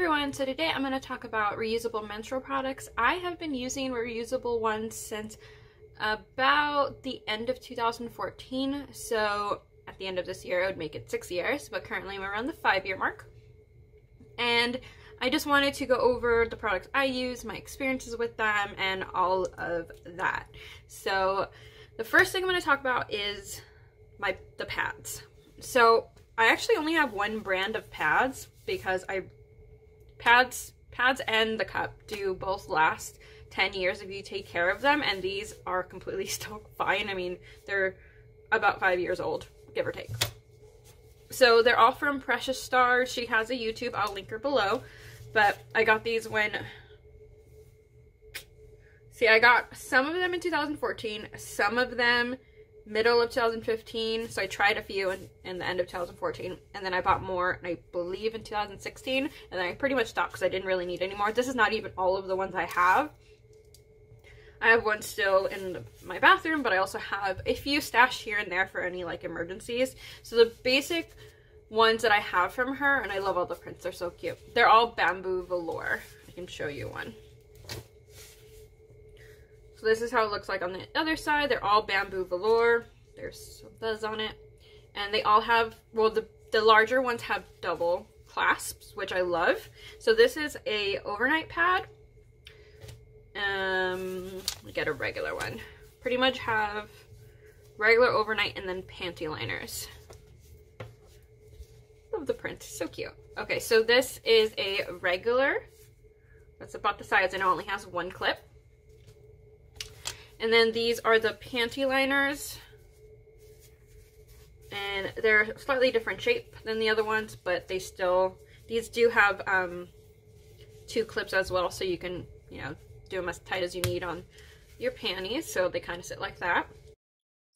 everyone, so today I'm going to talk about reusable menstrual products. I have been using reusable ones since about the end of 2014, so at the end of this year I would make it six years, but currently I'm around the five year mark. And I just wanted to go over the products I use, my experiences with them, and all of that. So the first thing I'm going to talk about is my the pads. So I actually only have one brand of pads because I pads pads and the cup do both last 10 years if you take care of them and these are completely still fine. I mean they're about five years old give or take. So they're all from precious stars she has a youtube i'll link her below. But i got these when see i got some of them in 2014 some of them middle of 2015. So I tried a few in, in the end of 2014. And then I bought more, and I believe in 2016. And then I pretty much stopped because I didn't really need any more. This is not even all of the ones I have. I have one still in my bathroom, but I also have a few stashed here and there for any like emergencies. So the basic ones that I have from her, and I love all the prints, they're so cute. They're all bamboo velour. I can show you one. So this is how it looks like on the other side. They're all bamboo velour. There's some fuzz on it. And they all have, well, the, the larger ones have double clasps, which I love. So this is a overnight pad. Um, get a regular one. Pretty much have regular overnight and then panty liners. Love the print, so cute. Okay, so this is a regular. That's about the size and it only has one clip. And then these are the panty liners. And they're a slightly different shape than the other ones, but they still, these do have um, two clips as well, so you can, you know, do them as tight as you need on your panties, so they kind of sit like that.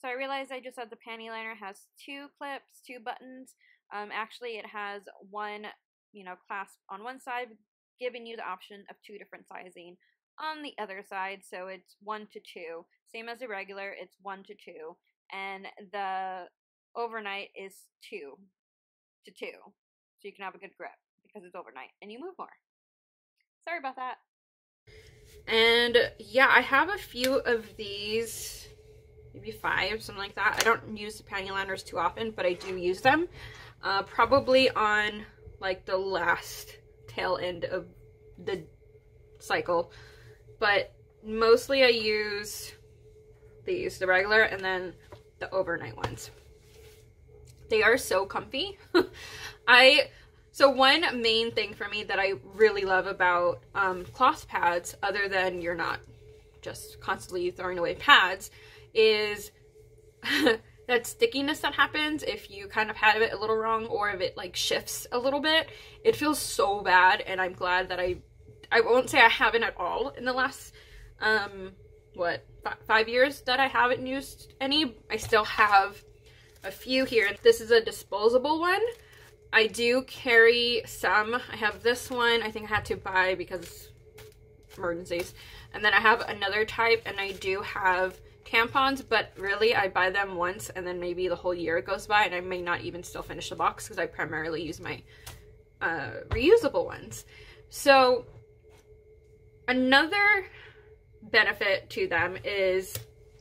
So I realized I just said the panty liner has two clips, two buttons. Um, actually, it has one, you know, clasp on one side, giving you the option of two different sizing on the other side, so it's 1 to 2. Same as the regular, it's 1 to 2. And the overnight is 2 to 2. So you can have a good grip because it's overnight and you move more. Sorry about that. And yeah, I have a few of these, maybe five, something like that. I don't use the panty liners too often, but I do use them. Uh, probably on like the last tail end of the cycle but mostly I use these, the regular and then the overnight ones. They are so comfy. I so one main thing for me that I really love about um, cloth pads, other than you're not just constantly throwing away pads, is that stickiness that happens if you kind of have it a little wrong or if it like shifts a little bit. It feels so bad and I'm glad that I I won't say I haven't at all in the last, um, what, five years that I haven't used any. I still have a few here. This is a disposable one. I do carry some. I have this one. I think I had to buy because emergencies. And then I have another type and I do have tampons, but really I buy them once and then maybe the whole year goes by and I may not even still finish the box because I primarily use my uh, reusable ones. So Another benefit to them is,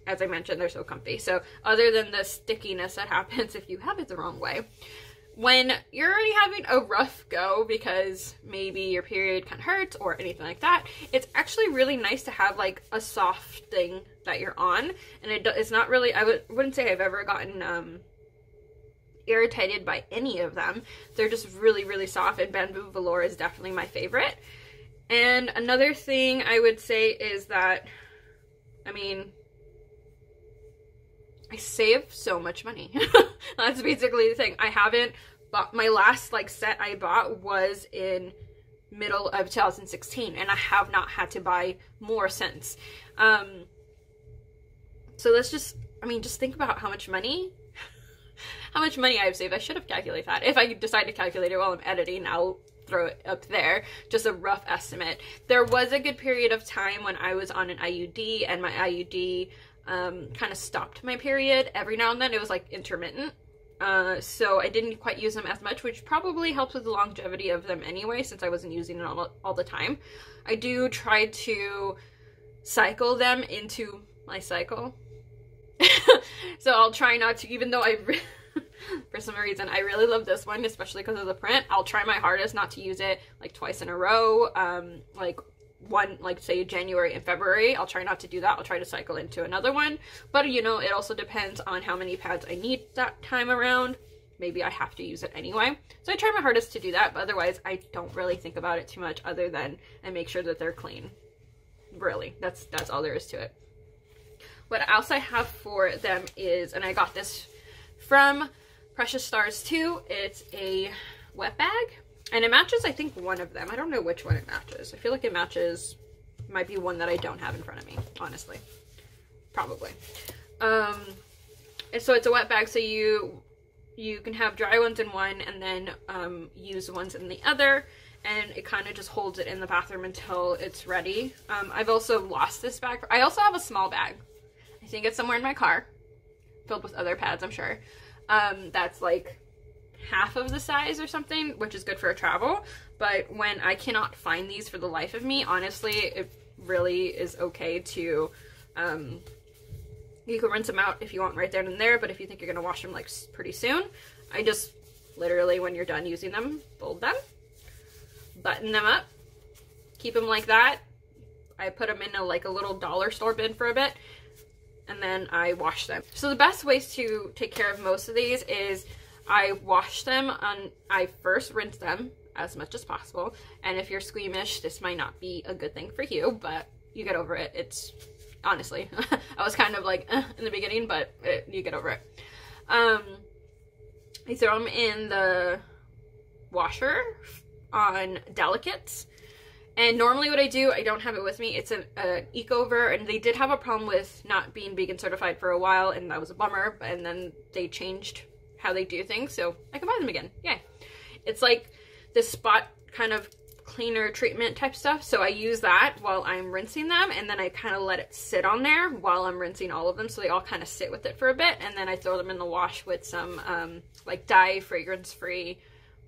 as I mentioned, they're so comfy. So other than the stickiness that happens if you have it the wrong way, when you're already having a rough go because maybe your period kind of hurts or anything like that, it's actually really nice to have like a soft thing that you're on. And it, it's not really, I w wouldn't say I've ever gotten um, irritated by any of them. They're just really, really soft and bamboo velour is definitely my favorite. And another thing I would say is that, I mean, I save so much money. That's basically the thing. I haven't bought, my last like set I bought was in middle of 2016 and I have not had to buy more since. Um, so let's just, I mean, just think about how much money, how much money I've saved. I should have calculated that. If I decide to calculate it while I'm editing, I'll throw it up there, just a rough estimate. There was a good period of time when I was on an IUD and my IUD um, kind of stopped my period every now and then. It was like intermittent. Uh, so I didn't quite use them as much, which probably helps with the longevity of them anyway, since I wasn't using it all, all the time. I do try to cycle them into my cycle. so I'll try not to, even though I, for some reason, I really love this one, especially because of the print. I'll try my hardest not to use it like twice in a row. Um, like one like say January and February. I'll try not to do that. I'll try to cycle into another one. But you know, it also depends on how many pads I need that time around. Maybe I have to use it anyway. So I try my hardest to do that, but otherwise I don't really think about it too much other than I make sure that they're clean. Really, that's that's all there is to it. What else I have for them is, and I got this from Precious Stars too, it's a wet bag and it matches, I think, one of them. I don't know which one it matches. I feel like it matches, might be one that I don't have in front of me, honestly. Probably. Um, and so it's a wet bag, so you you can have dry ones in one and then um, use ones in the other and it kind of just holds it in the bathroom until it's ready. Um, I've also lost this bag. I also have a small bag. I think it's somewhere in my car, filled with other pads, I'm sure. Um, that's like half of the size or something, which is good for a travel. But when I cannot find these for the life of me, honestly, it really is okay to, um, you can rinse them out if you want right there and there, but if you think you're going to wash them like pretty soon, I just literally, when you're done using them, fold them, button them up, keep them like that. I put them in a, like a little dollar store bin for a bit, and then I wash them. So the best ways to take care of most of these is I wash them and I first rinse them as much as possible. And if you're squeamish, this might not be a good thing for you, but you get over it. It's honestly, I was kind of like eh, in the beginning, but it, you get over it. Um, I throw them in the washer on delicates. And normally what I do, I don't have it with me. It's an, an Ecover, and they did have a problem with not being vegan certified for a while, and that was a bummer. And then they changed how they do things, so I can buy them again. Yay. It's like this spot kind of cleaner treatment type stuff. So I use that while I'm rinsing them and then I kind of let it sit on there while I'm rinsing all of them. So they all kind of sit with it for a bit and then I throw them in the wash with some um, like dye fragrance free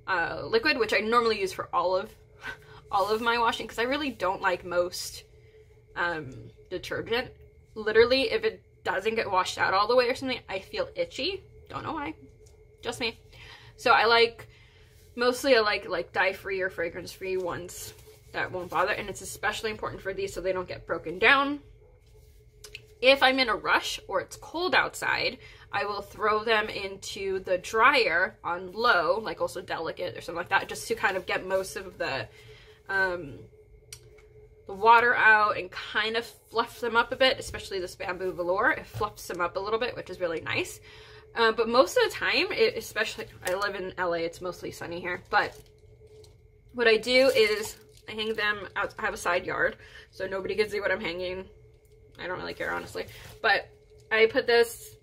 uh, liquid, which I normally use for all of all of my washing because I really don't like most um, detergent. Literally, if it doesn't get washed out all the way or something, I feel itchy. Don't know why. Just me. So I like, mostly I like like dye-free or fragrance-free ones that won't bother. And it's especially important for these so they don't get broken down. If I'm in a rush or it's cold outside, I will throw them into the dryer on low, like also delicate or something like that, just to kind of get most of the um, the water out and kind of fluff them up a bit, especially this bamboo velour. It fluffs them up a little bit, which is really nice. Uh, but most of the time, it, especially, I live in LA, it's mostly sunny here, but what I do is I hang them out, I have a side yard, so nobody can see what I'm hanging. I don't really care, honestly. But I put this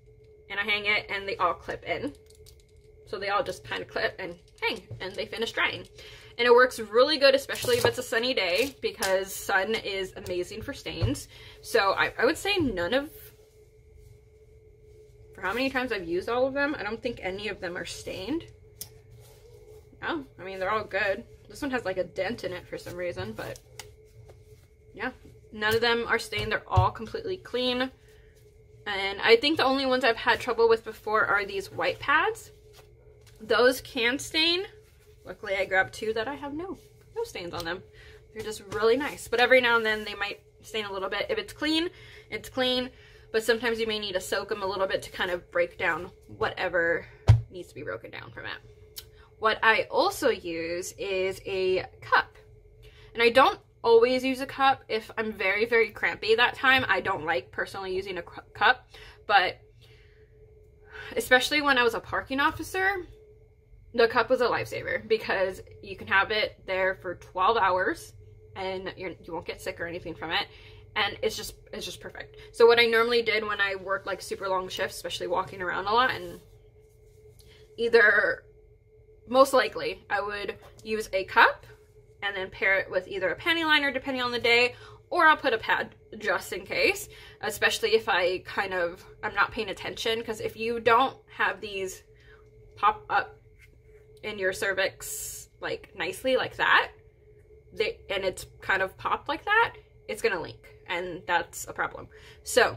and I hang it and they all clip in. So they all just kind of clip and hang and they finish drying. And it works really good, especially if it's a sunny day because sun is amazing for stains. So I, I would say none of for how many times I've used all of them, I don't think any of them are stained. Oh, I mean, they're all good. This one has like a dent in it for some reason, but yeah. None of them are stained. They're all completely clean. And I think the only ones I've had trouble with before are these white pads. Those can stain. Luckily, I grabbed two that I have no, no stains on them. They're just really nice. But every now and then they might stain a little bit. If it's clean, it's clean but sometimes you may need to soak them a little bit to kind of break down whatever needs to be broken down from it. What I also use is a cup. And I don't always use a cup if I'm very, very crampy that time. I don't like personally using a cup, but especially when I was a parking officer, the cup was a lifesaver because you can have it there for 12 hours and you're, you won't get sick or anything from it and it's just it's just perfect. So what I normally did when I worked like super long shifts, especially walking around a lot, and either most likely I would use a cup and then pair it with either a panty liner depending on the day, or I'll put a pad just in case, especially if I kind of I'm not paying attention because if you don't have these pop up in your cervix like nicely like that, they, and it's kind of popped like that, it's gonna leak, and that's a problem. So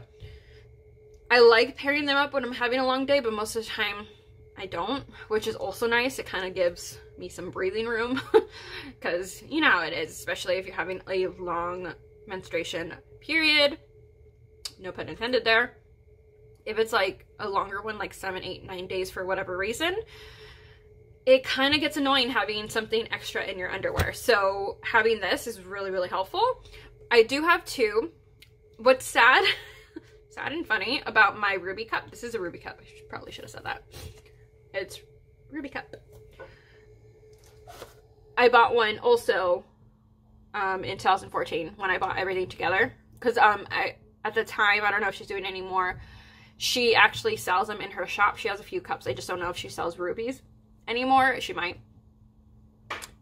I like pairing them up when I'm having a long day, but most of the time I don't, which is also nice. It kind of gives me some breathing room because you know how it is, especially if you're having a long menstruation period. No pun intended there. If it's like a longer one, like seven, eight, nine days for whatever reason, it kind of gets annoying having something extra in your underwear. So having this is really, really helpful. I do have two. What's sad, sad and funny about my Ruby cup, this is a Ruby cup. I should, probably should have said that. It's Ruby cup. I bought one also um, in 2014 when I bought everything together. Because um, I at the time, I don't know if she's doing it anymore, she actually sells them in her shop. She has a few cups. I just don't know if she sells rubies anymore. She might.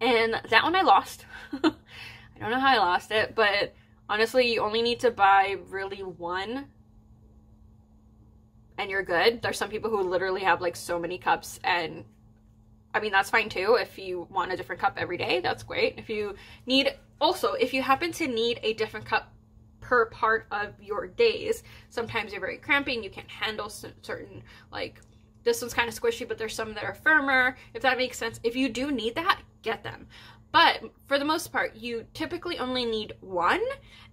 And that one I lost. I don't know how I lost it, but honestly, you only need to buy really one and you're good. There's some people who literally have like so many cups and I mean that's fine too if you want a different cup every day. That's great. If you need also if you happen to need a different cup per part of your days, sometimes you're very cramping, you can't handle certain like this one's kind of squishy, but there's some that are firmer. If that makes sense, if you do need that, get them. But for the most part, you typically only need one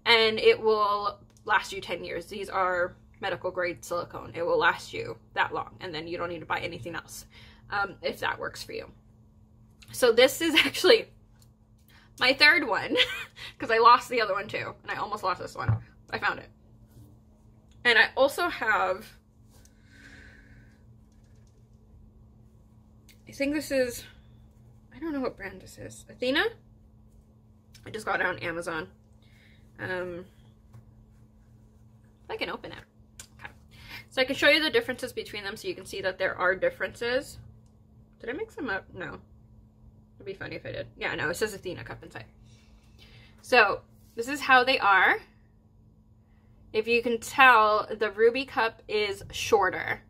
and it will last you 10 years. These are medical grade silicone. It will last you that long and then you don't need to buy anything else um, if that works for you. So this is actually my third one because I lost the other one too and I almost lost this one. I found it. And I also have I think this is, I don't know what brand this is. Athena? I just got it on Amazon. Um, I can open it. Okay. So I can show you the differences between them so you can see that there are differences. Did I mix them up? No. It'd be funny if I did. Yeah, no, it says Athena cup inside. So this is how they are. If you can tell, the Ruby cup is shorter.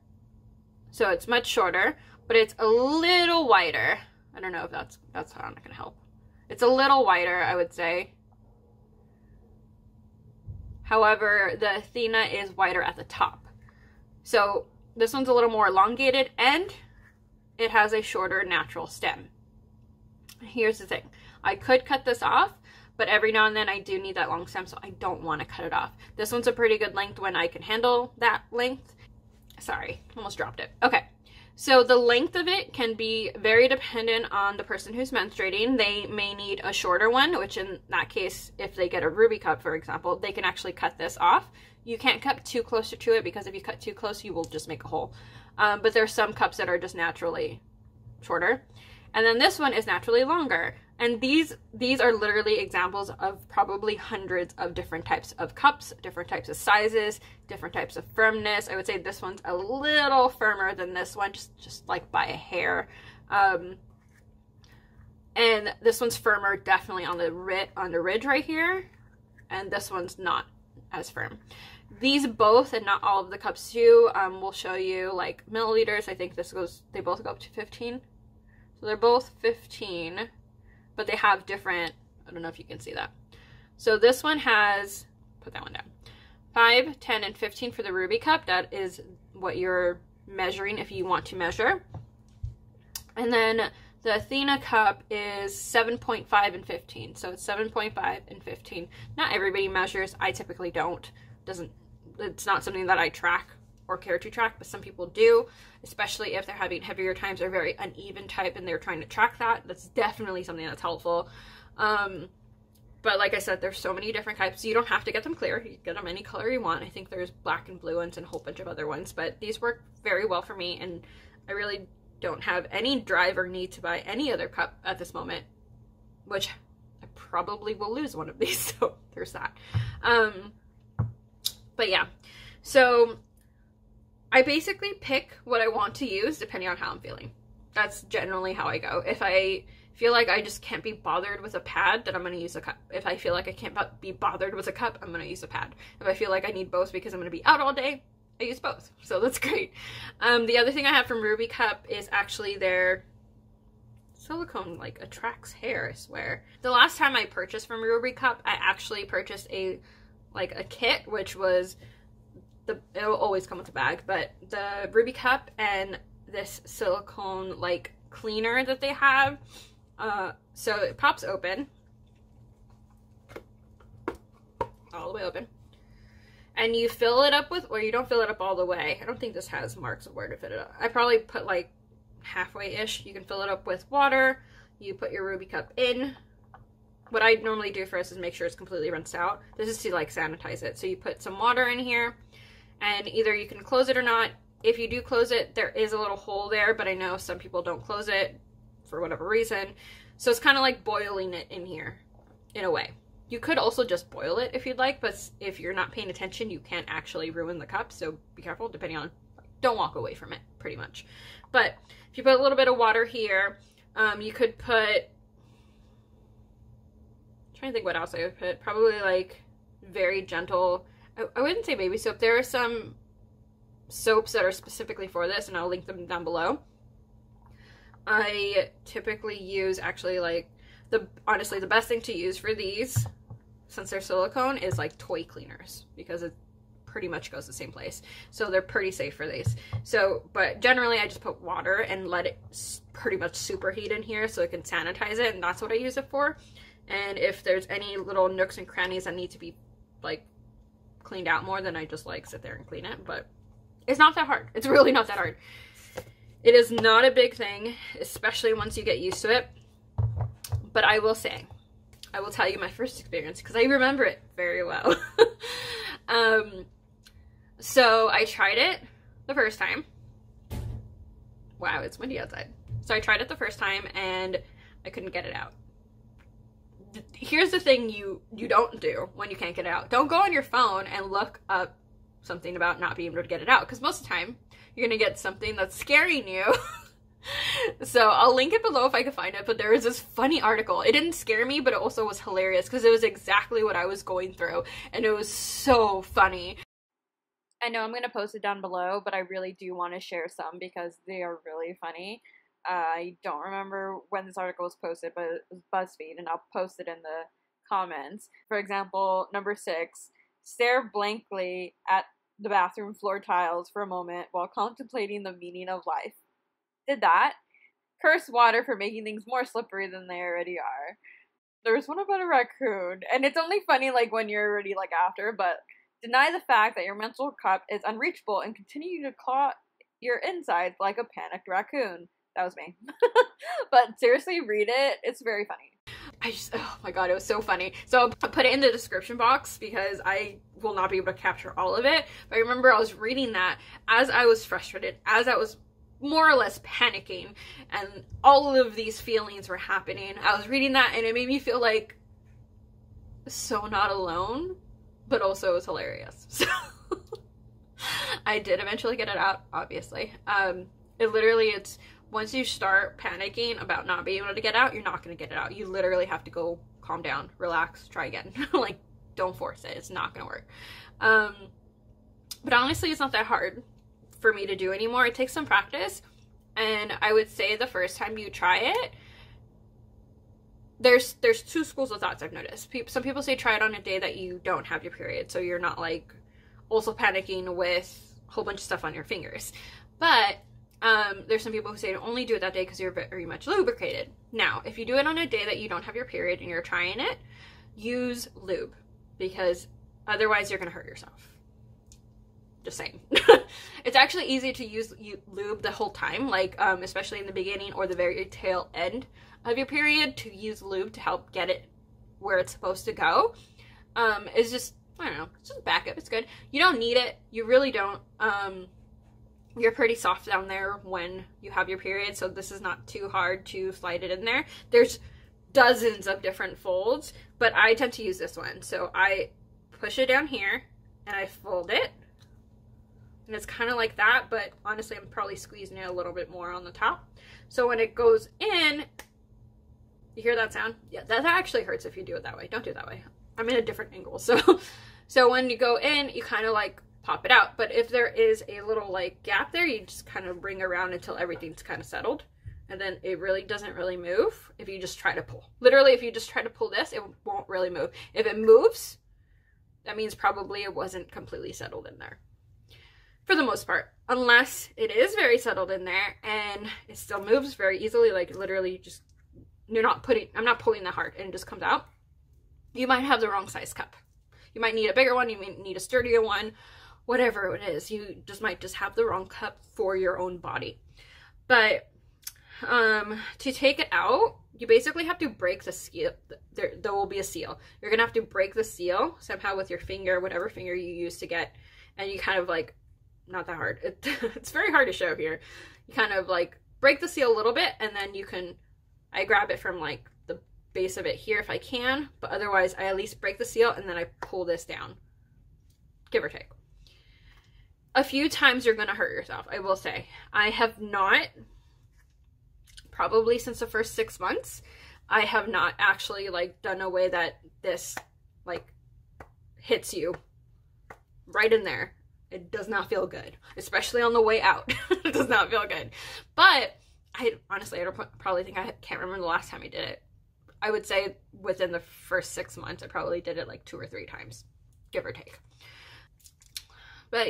So it's much shorter but it's a little wider. I don't know if that's that's not to help. It's a little wider, I would say. However, the Athena is wider at the top. So this one's a little more elongated and it has a shorter natural stem. Here's the thing. I could cut this off, but every now and then I do need that long stem, so I don't want to cut it off. This one's a pretty good length when I can handle that length. Sorry, almost dropped it. Okay, so the length of it can be very dependent on the person who's menstruating. They may need a shorter one, which in that case, if they get a ruby cup, for example, they can actually cut this off. You can't cut too closer to it because if you cut too close, you will just make a hole. Um, but there's some cups that are just naturally shorter. And then this one is naturally longer. And these these are literally examples of probably hundreds of different types of cups, different types of sizes, different types of firmness. I would say this one's a little firmer than this one, just, just like by a hair. Um, and this one's firmer definitely on the on the ridge right here. And this one's not as firm. These both, and not all of the cups too, um, will show you like milliliters. I think this goes, they both go up to 15. So they're both 15 but they have different, I don't know if you can see that. So this one has, put that one down, 5, 10, and 15 for the Ruby Cup. That is what you're measuring if you want to measure. And then the Athena Cup is 7.5 and 15. So it's 7.5 and 15. Not everybody measures. I typically don't. Doesn't it's not something that I track or care to track, but some people do, especially if they're having heavier times or very uneven type and they're trying to track that. That's definitely something that's helpful. Um, but like I said, there's so many different types. You don't have to get them clear. You get them any color you want. I think there's black and blue ones and a whole bunch of other ones, but these work very well for me and I really don't have any drive or need to buy any other cup at this moment, which I probably will lose one of these, so there's that. Um, but yeah, so I basically pick what I want to use depending on how I'm feeling. That's generally how I go. If I feel like I just can't be bothered with a pad, then I'm going to use a cup. If I feel like I can't be bothered with a cup, I'm going to use a pad. If I feel like I need both because I'm going to be out all day, I use both, so that's great. Um, the other thing I have from Ruby Cup is actually their silicone like attracts hair, I swear. The last time I purchased from Ruby Cup, I actually purchased a like a kit, which was the it'll always come with a bag, but the Ruby Cup and this silicone like cleaner that they have. Uh, so it pops open. All the way open. And you fill it up with, or you don't fill it up all the way. I don't think this has marks of where to fit it up. I probably put like halfway-ish. You can fill it up with water. You put your Ruby Cup in. What I normally do first is make sure it's completely rinsed out. This is to like sanitize it. So you put some water in here and either you can close it or not. If you do close it, there is a little hole there, but I know some people don't close it for whatever reason. So it's kind of like boiling it in here in a way. You could also just boil it if you'd like, but if you're not paying attention, you can't actually ruin the cup. So be careful depending on, don't walk away from it pretty much. But if you put a little bit of water here, um, you could put, I'm trying to think what else I would put, probably like very gentle, I, I wouldn't say baby soap. There are some soaps that are specifically for this and I'll link them down below. I typically use actually like the honestly the best thing to use for these since they're silicone is like toy cleaners because it pretty much goes the same place. So they're pretty safe for these. So, but generally I just put water and let it pretty much superheat in here so it can sanitize it and that's what I use it for. And if there's any little nooks and crannies that need to be like cleaned out more, then I just like sit there and clean it. But it's not that hard. It's really not that hard. It is not a big thing, especially once you get used to it. But I will say, I will tell you my first experience because I remember it very well. um, so I tried it the first time. Wow, it's windy outside. So I tried it the first time and I couldn't get it out. Here's the thing you you don't do when you can't get it out. Don't go on your phone and look up something about not being able to get it out because most of the time you're gonna get something that's scaring you so I'll link it below if I can find it, but there was this funny article. It didn't scare me, but it also was hilarious because it was exactly what I was going through, and it was so funny. I know I'm to post it down below, but I really do want to share some because they are really funny. I don't remember when this article was posted, but it was BuzzFeed, and I'll post it in the comments. For example, number six, stare blankly at the bathroom floor tiles for a moment while contemplating the meaning of life did that. Curse water for making things more slippery than they already are. There's one about a raccoon, and it's only funny like when you're already like after, but deny the fact that your menstrual cup is unreachable and continue to claw your insides like a panicked raccoon. That was me. but seriously, read it. It's very funny. I just, oh my god, it was so funny. So I put it in the description box because I will not be able to capture all of it. But I remember I was reading that as I was frustrated, as I was more or less panicking and all of these feelings were happening. I was reading that and it made me feel like so not alone, but also it was hilarious. So I did eventually get it out, obviously. Um, it literally, it's once you start panicking about not being able to get out, you're not going to get it out. You literally have to go calm down, relax, try again. like, don't force it. It's not going to work. Um, but honestly, it's not that hard for me to do anymore. It takes some practice. And I would say the first time you try it, there's there's two schools of thoughts I've noticed. Some people say try it on a day that you don't have your period, so you're not like also panicking with a whole bunch of stuff on your fingers. But um, there's some people who say to only do it that day because you're very much lubricated. Now, if you do it on a day that you don't have your period and you're trying it, use lube because otherwise you're gonna hurt yourself. Just saying. it's actually easy to use lube the whole time, like um, especially in the beginning or the very tail end of your period to use lube to help get it where it's supposed to go. Um, it's just I don't know, it's just backup. It's good. You don't need it. You really don't. Um, you're pretty soft down there when you have your period, so this is not too hard to slide it in there. There's dozens of different folds, but I tend to use this one. So I push it down here and I fold it and it's kind of like that, but honestly, I'm probably squeezing it a little bit more on the top. So when it goes in, you hear that sound? Yeah, that actually hurts if you do it that way. Don't do it that way. I'm in a different angle. So, so when you go in, you kind of like pop it out. But if there is a little like gap there, you just kind of bring around until everything's kind of settled. And then it really doesn't really move if you just try to pull. Literally, if you just try to pull this, it won't really move. If it moves, that means probably it wasn't completely settled in there. For the most part, unless it is very settled in there and it still moves very easily, like literally just, you're not putting, I'm not pulling that hard and it just comes out, you might have the wrong size cup. You might need a bigger one, you might need a sturdier one, whatever it is. You just might just have the wrong cup for your own body. But um, to take it out, you basically have to break the seal. There, there will be a seal. You're going to have to break the seal somehow with your finger, whatever finger you use to get, and you kind of like, not that hard. It, it's very hard to show here. You kind of like break the seal a little bit, and then you can, I grab it from like the base of it here if I can, but otherwise I at least break the seal and then I pull this down, give or take. A few times you're going to hurt yourself, I will say. I have not probably since the first six months, I have not actually like done a way that this like hits you right in there. It does not feel good, especially on the way out. it does not feel good. But I honestly, I don't probably think I can't remember the last time I did it. I would say within the first six months, I probably did it like two or three times, give or take. But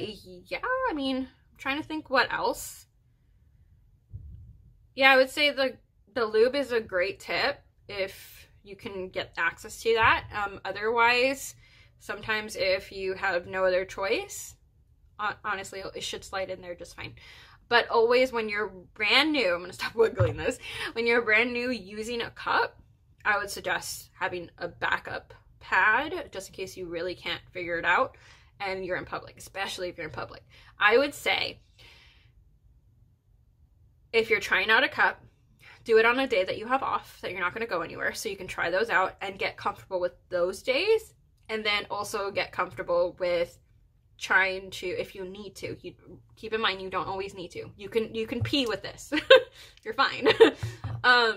yeah, I mean, I'm trying to think what else yeah, I would say the the lube is a great tip if you can get access to that. Um, otherwise, sometimes if you have no other choice, honestly, it should slide in there just fine. But always when you're brand new, I'm gonna stop wiggling this. When you're brand new using a cup, I would suggest having a backup pad just in case you really can't figure it out and you're in public, especially if you're in public. I would say if you're trying out a cup, do it on a day that you have off, that you're not going to go anywhere, so you can try those out and get comfortable with those days. And then also get comfortable with trying to if you need to you keep in mind you don't always need to you can you can pee with this you're fine um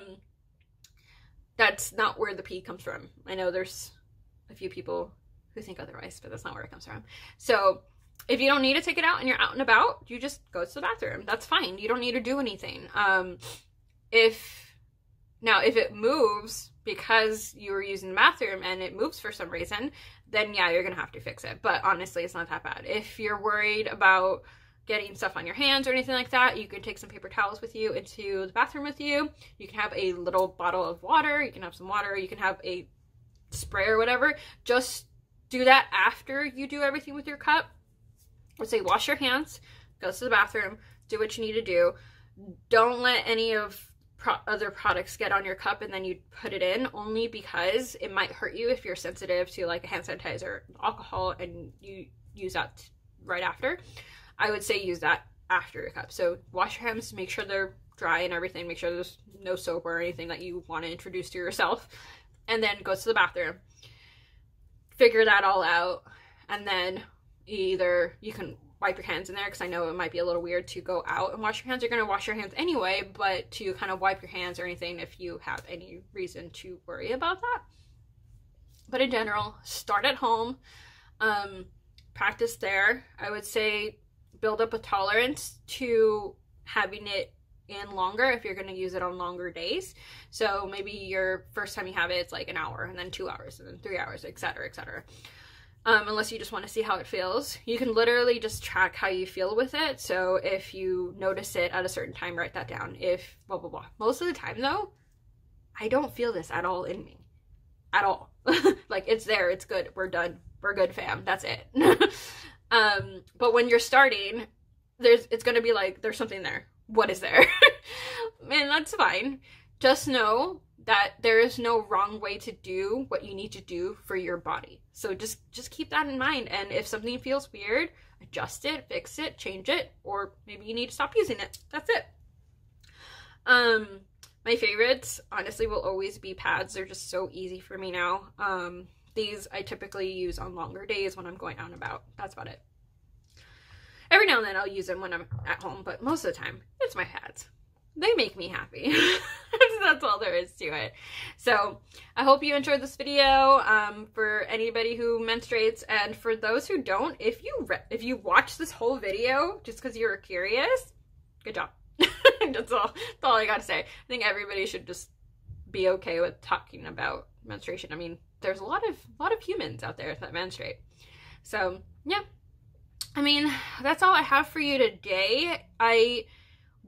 that's not where the pee comes from i know there's a few people who think otherwise but that's not where it comes from so if you don't need to take it out and you're out and about, you just go to the bathroom. That's fine. You don't need to do anything. Um, if now if it moves because you were using the bathroom and it moves for some reason, then yeah, you're gonna have to fix it. But honestly, it's not that bad. If you're worried about getting stuff on your hands or anything like that, you can take some paper towels with you into the bathroom with you. You can have a little bottle of water. You can have some water. You can have a spray or whatever. Just do that after you do everything with your cup would say wash your hands, go to the bathroom, do what you need to do. Don't let any of pro- other products get on your cup and then you put it in only because it might hurt you if you're sensitive to like a hand sanitizer, alcohol, and you use that right after. I would say use that after your cup. So wash your hands, make sure they're dry and everything, make sure there's no soap or anything that you want to introduce to yourself, and then go to the bathroom. Figure that all out, and then either you can wipe your hands in there because I know it might be a little weird to go out and wash your hands. You're going to wash your hands anyway, but to kind of wipe your hands or anything if you have any reason to worry about that. But in general, start at home, um, practice there. I would say build up a tolerance to having it in longer if you're going to use it on longer days. So maybe your first time you have it, it's like an hour, and then two hours, and then three hours, etc., etc um, unless you just want to see how it feels. You can literally just track how you feel with it. So if you notice it at a certain time, write that down. If blah, blah, blah. Most of the time, though, I don't feel this at all in me. At all. like, it's there. It's good. We're done. We're good, fam. That's it. um, but when you're starting, there's it's going to be like, there's something there. What is there? Man, that's fine. Just know that there is no wrong way to do what you need to do for your body. So just just keep that in mind and if something feels weird, adjust it, fix it, change it, or maybe you need to stop using it. That's it. Um my favorites honestly will always be pads. They're just so easy for me now. Um these I typically use on longer days when I'm going out and about. That's about it. Every now and then I'll use them when I'm at home, but most of the time it's my pads they make me happy. that's all there is to it. So I hope you enjoyed this video. Um, for anybody who menstruates, and for those who don't, if you if you watch this whole video just because you were curious, good job. that's all. That's all I got to say. I think everybody should just be okay with talking about menstruation. I mean, there's a lot of a lot of humans out there that menstruate. So yeah, I mean, that's all I have for you today. I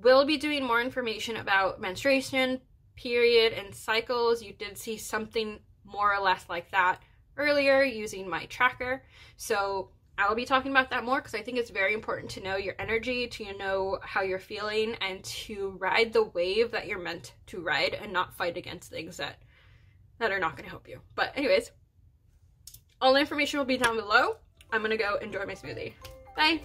will be doing more information about menstruation, period, and cycles. You did see something more or less like that earlier using my tracker. So I will be talking about that more because I think it's very important to know your energy, to know how you're feeling, and to ride the wave that you're meant to ride and not fight against things that that are not going to help you. But anyways, all the information will be down below. I'm going to go enjoy my smoothie. Bye!